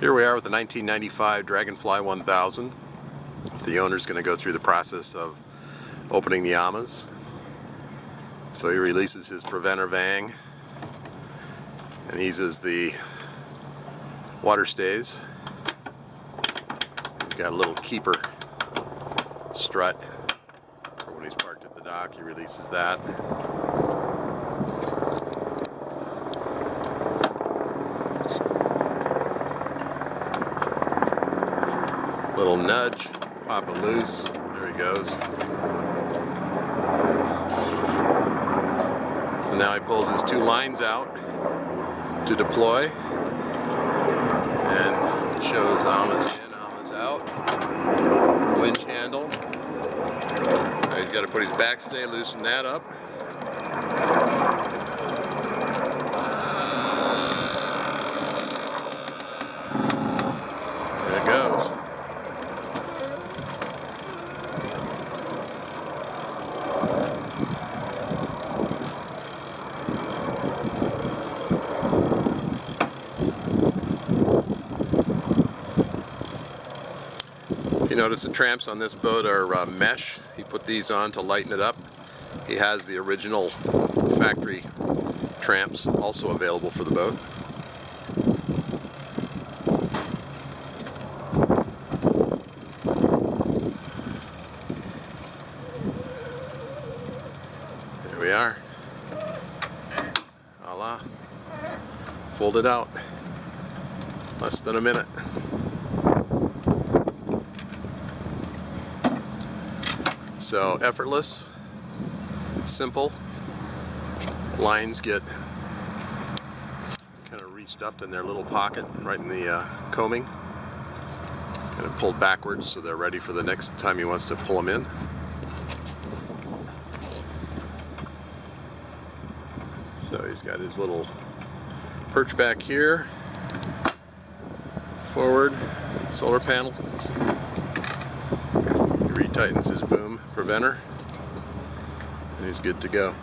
Here we are with the 1995 Dragonfly 1000. The owner's going to go through the process of opening the amas. So he releases his preventer vang and eases the water stays. Got a little keeper strut for when he's parked at the dock. He releases that. Little nudge, pop it loose. There he goes. So now he pulls his two lines out to deploy and it shows amas in, amas out. Winch handle. Now he's got to put his backstay, loosen that up. There it goes. You notice the tramps on this boat are uh, mesh. He put these on to lighten it up. He has the original factory tramps also available for the boat. There we are. Voila. Folded out. Less than a minute. So effortless, simple. Lines get kind of restuffed in their little pocket right in the uh, coaming. Kind of pulled backwards so they're ready for the next time he wants to pull them in. So he's got his little perch back here, forward, solar panel. Retightens his boom preventer and he's good to go.